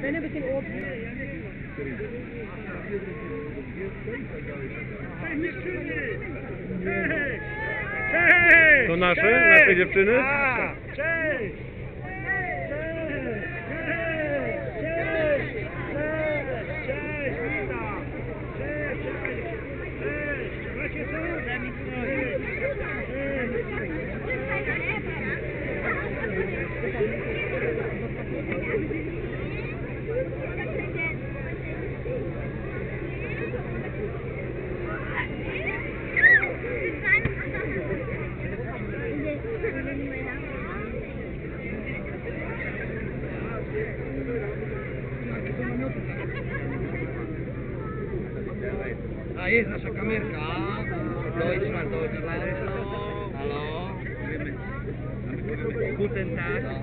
Ben heb het in orde. To nasze? Nasze dziewczyny? Ahí es nuestra camisa. Lo hizo al dos lados. Aló. Guten Tag.